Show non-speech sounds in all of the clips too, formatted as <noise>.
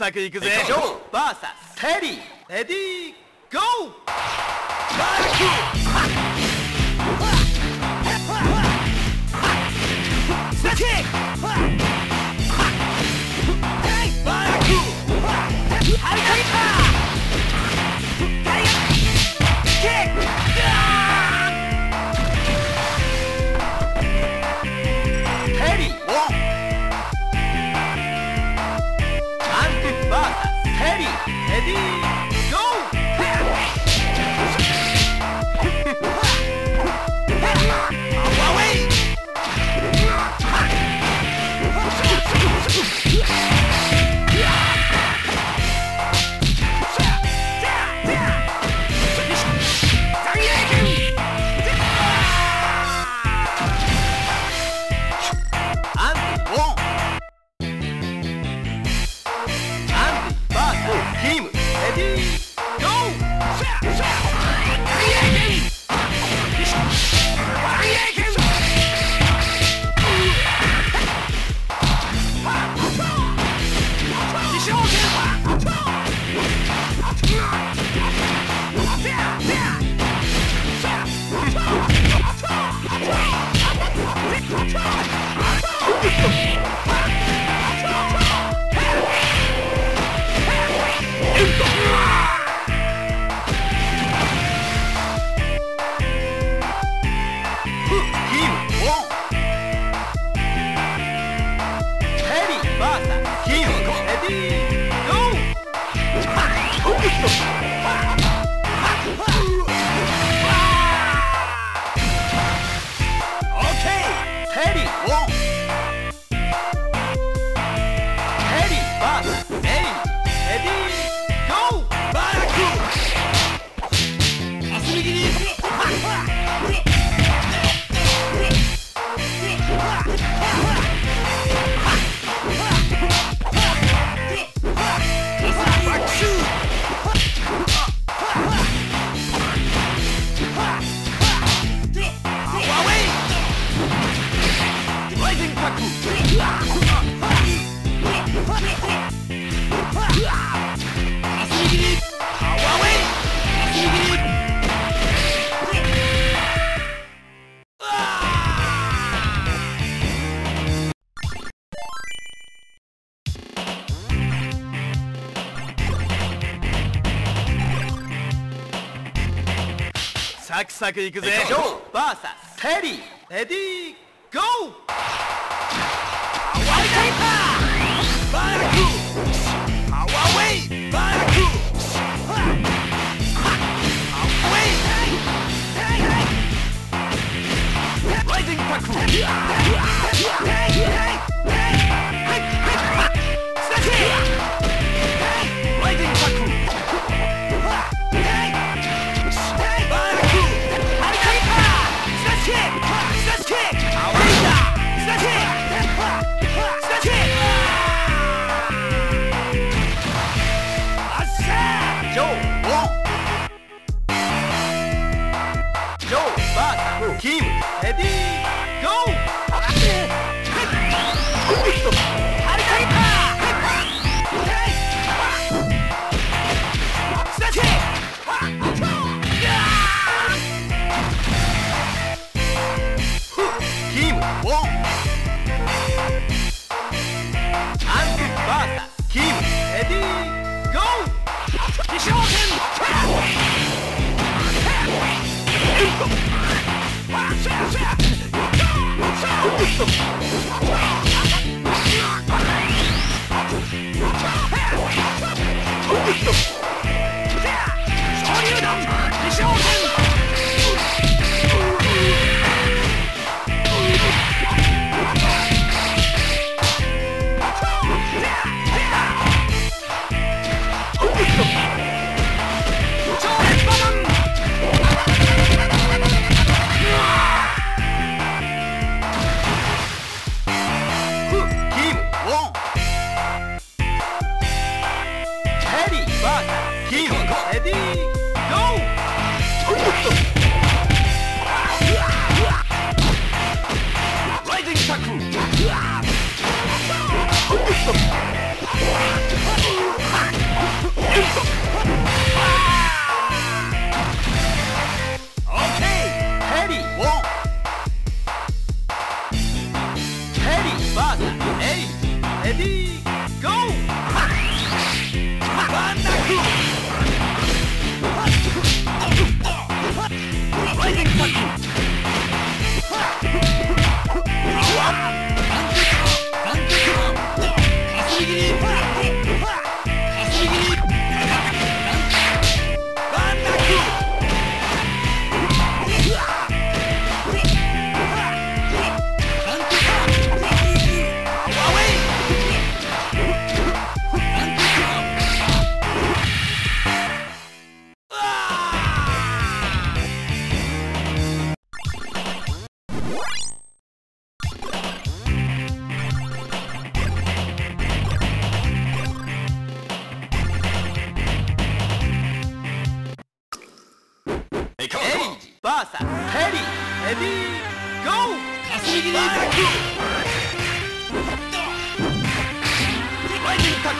サクいくぜ。ジョー VS テリー。レディーゴーサクサクいくぜジョー VS テリー。レディエイジバーサヘリレディーゴータクライディングタク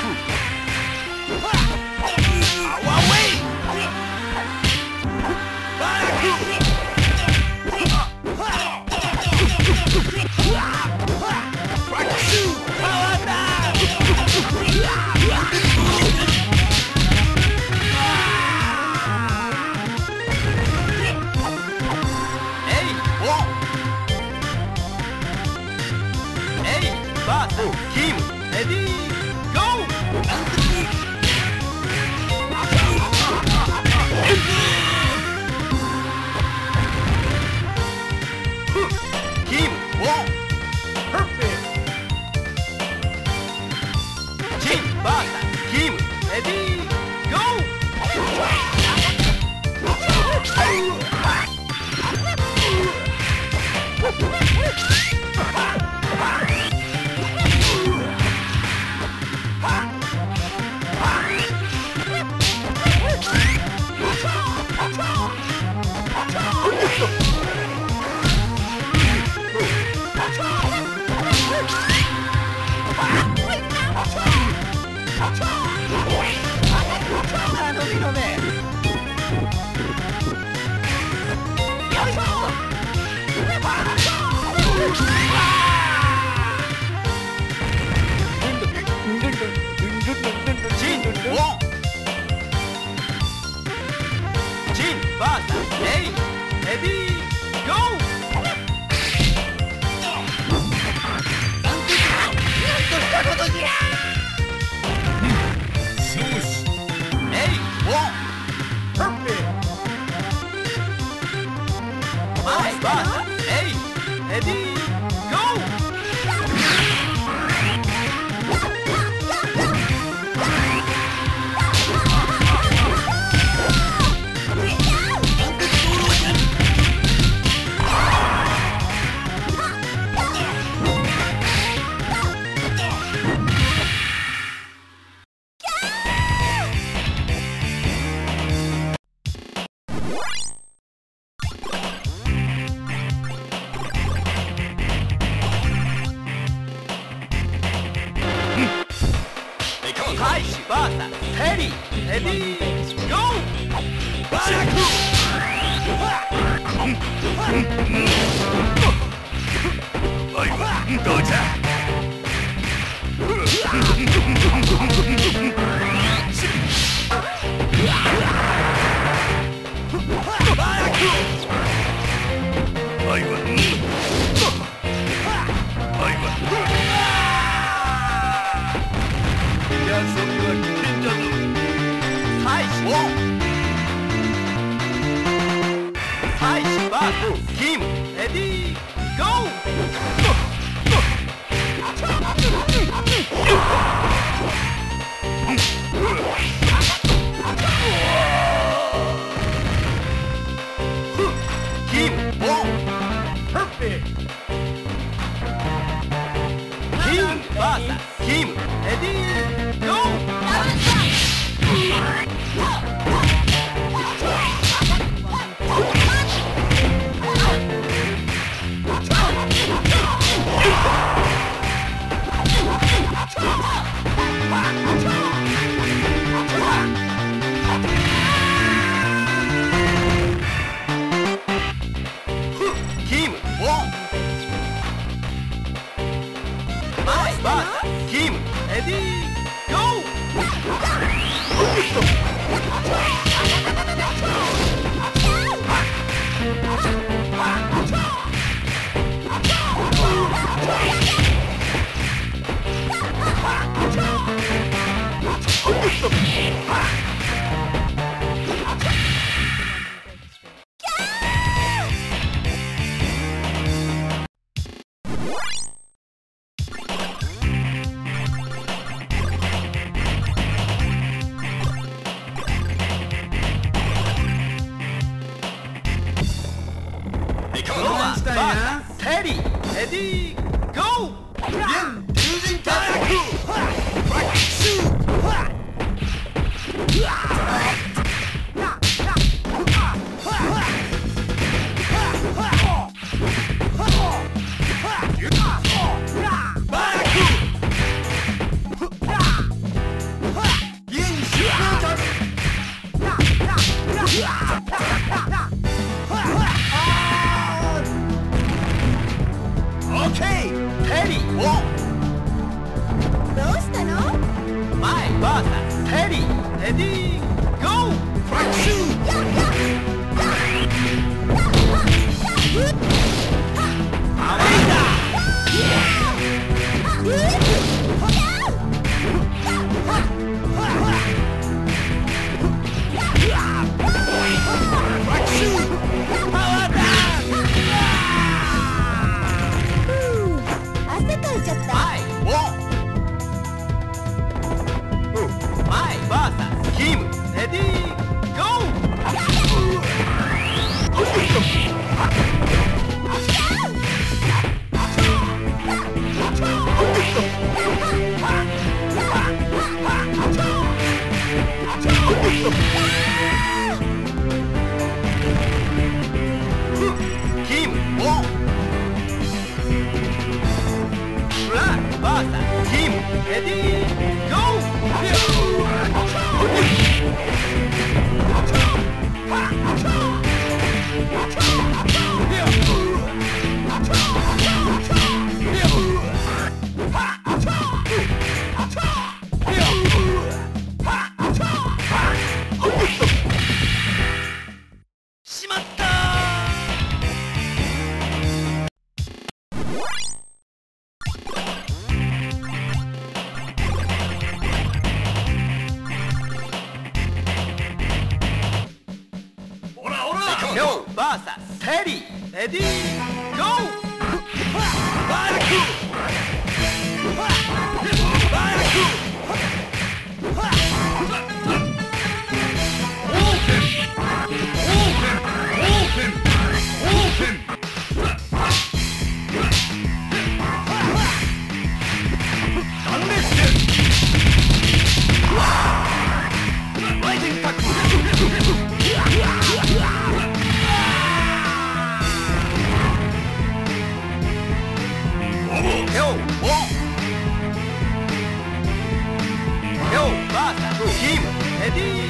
Bye. レ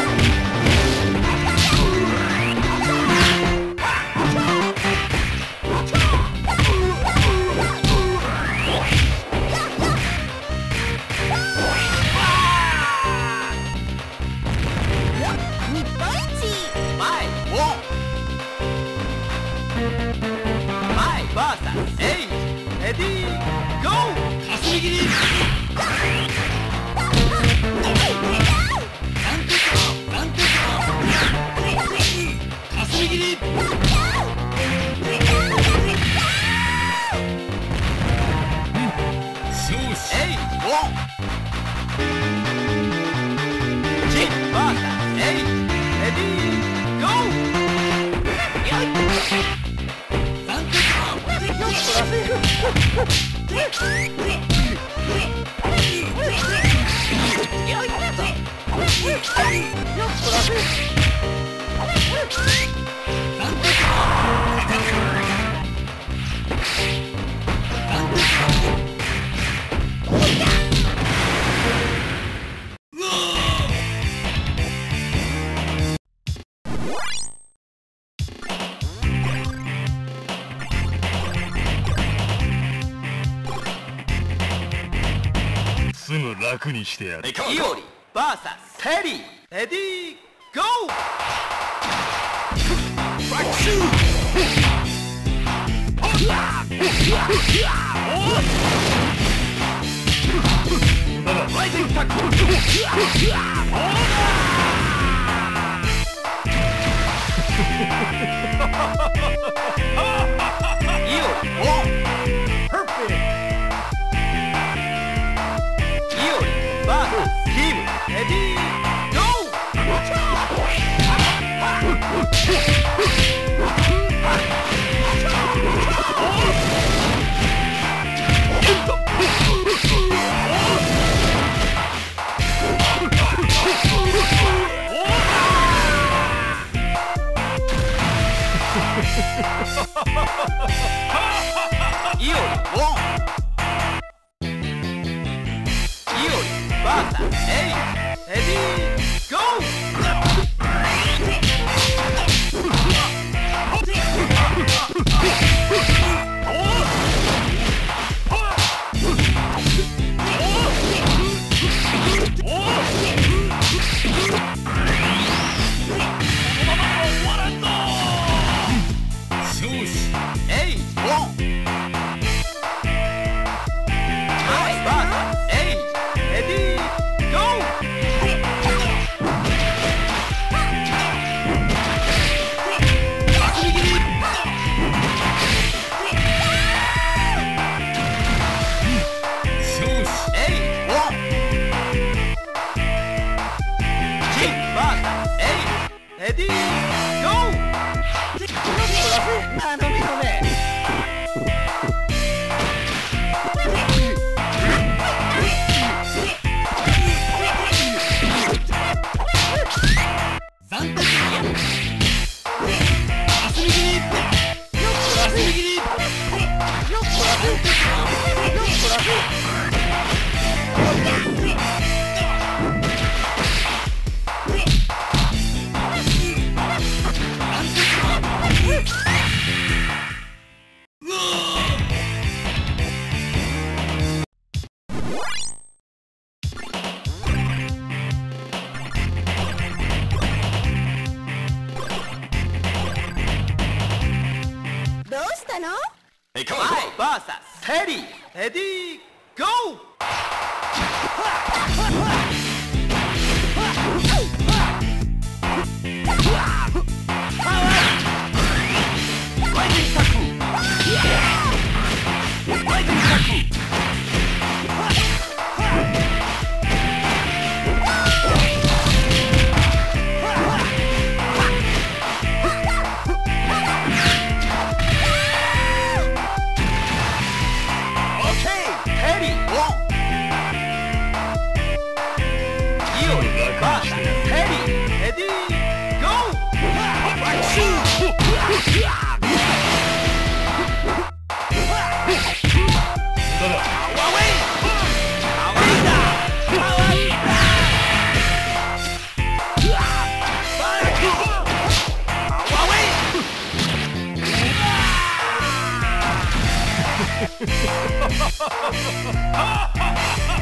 よ <laughs> っにしてやる。イオリ VS テリーレディーゴーバッチューー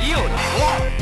You're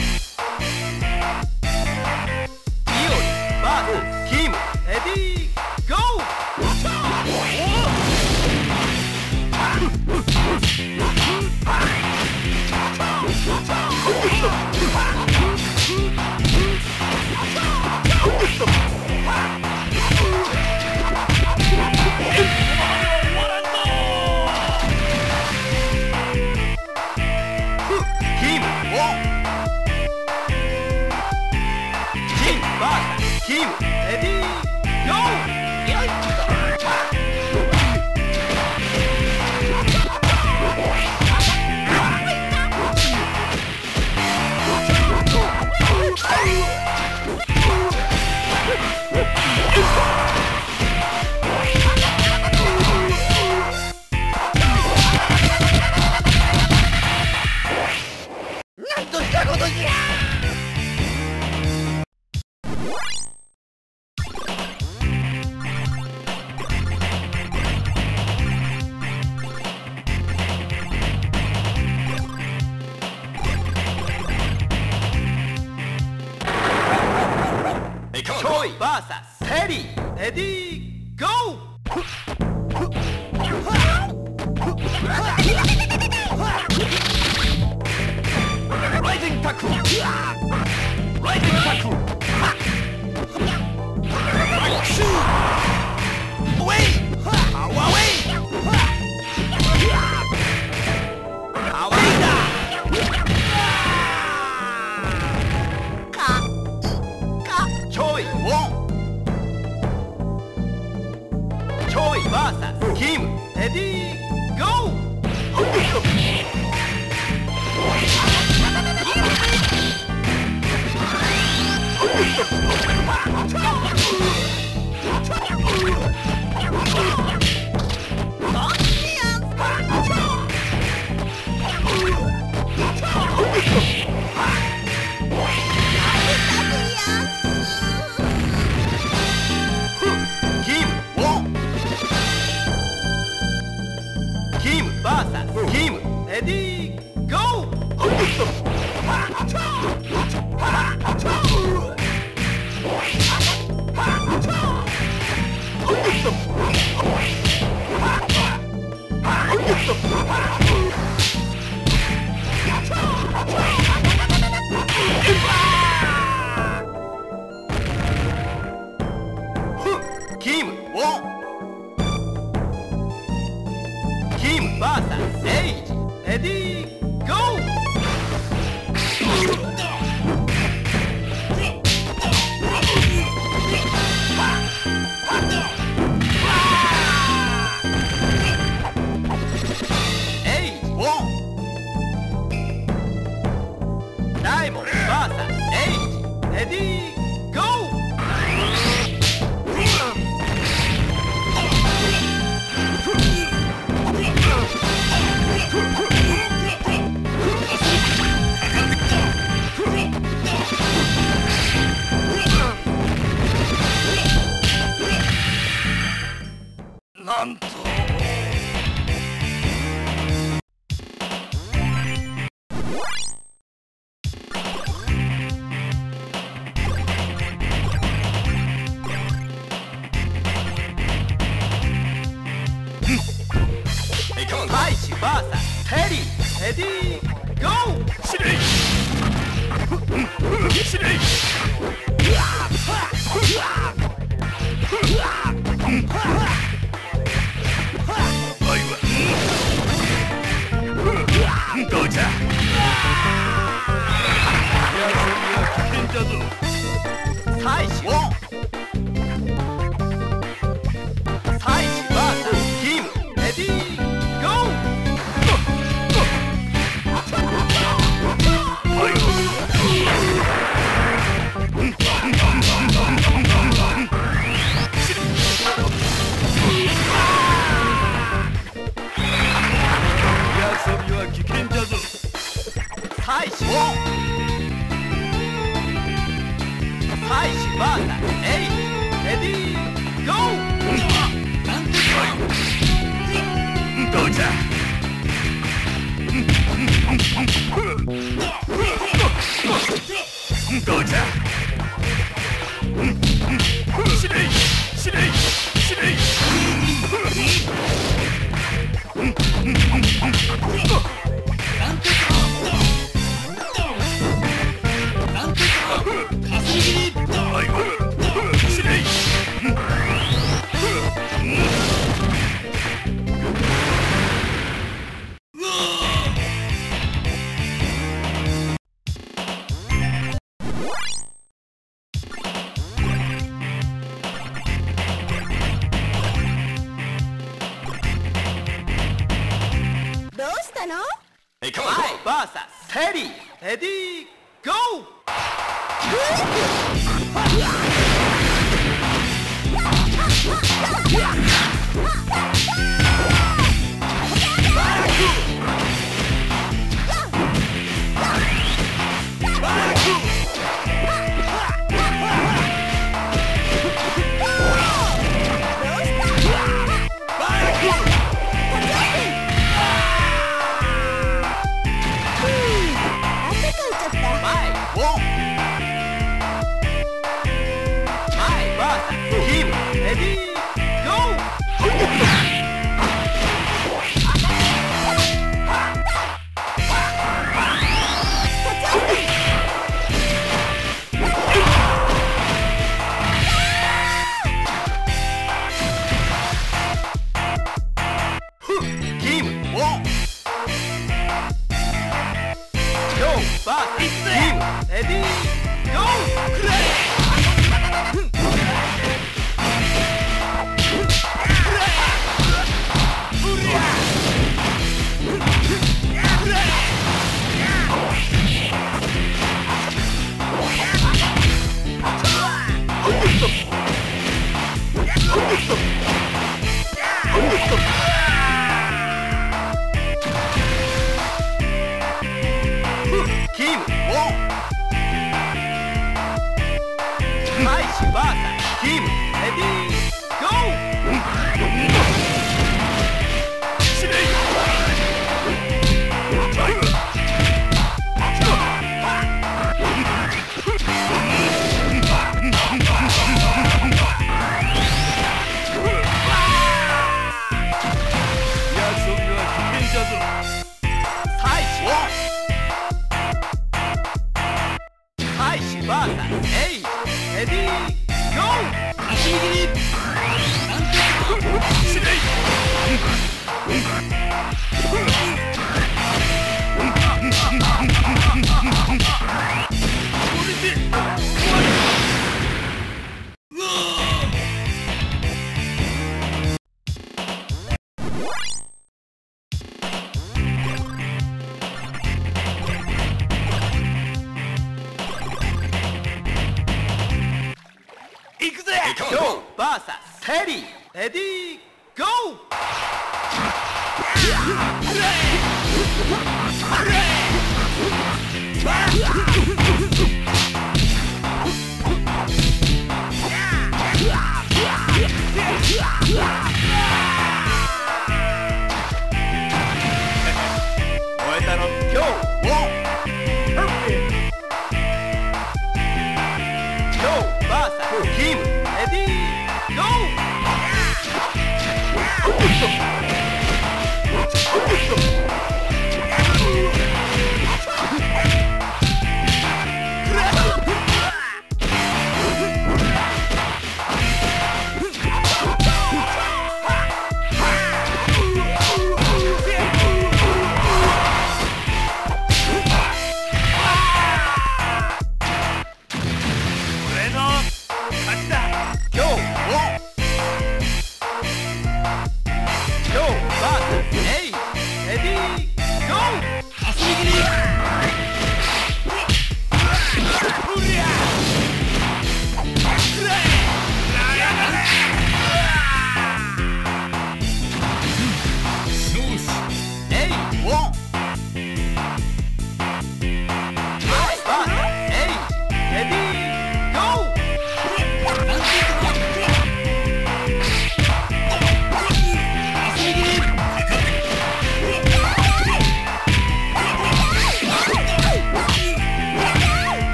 Whoa!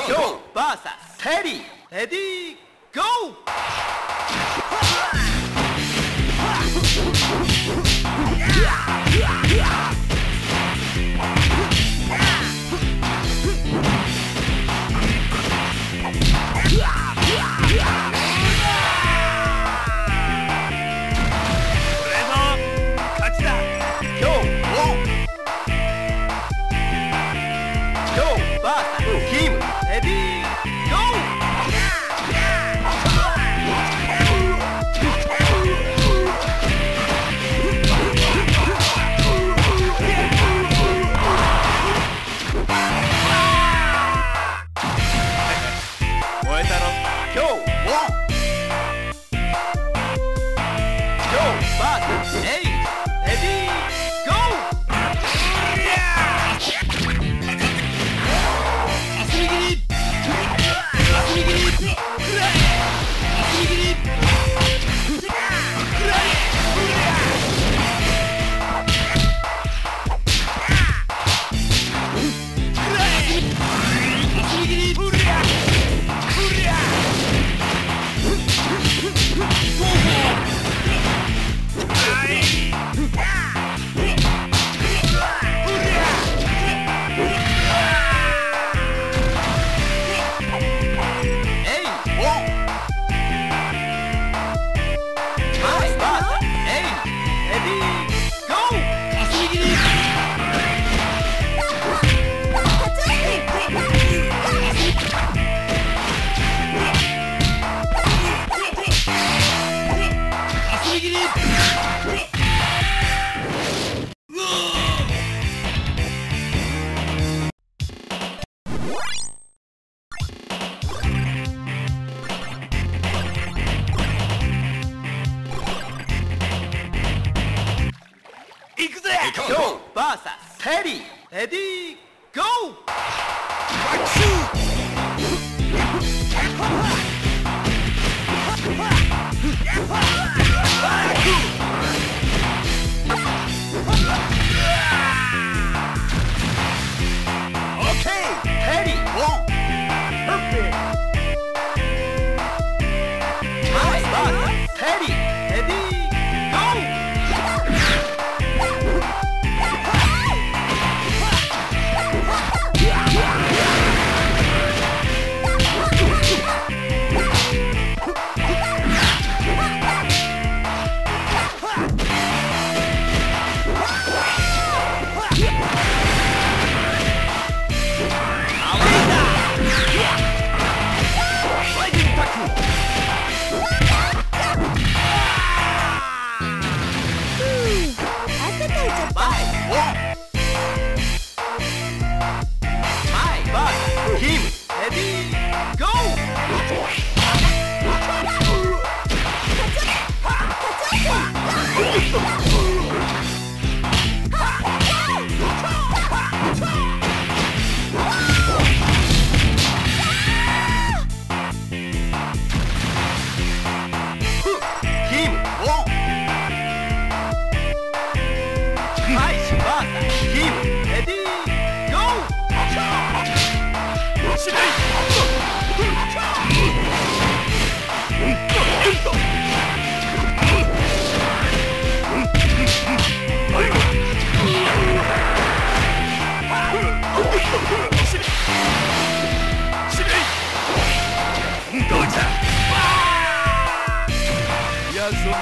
ぜ今日 VS テリーレ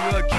you again.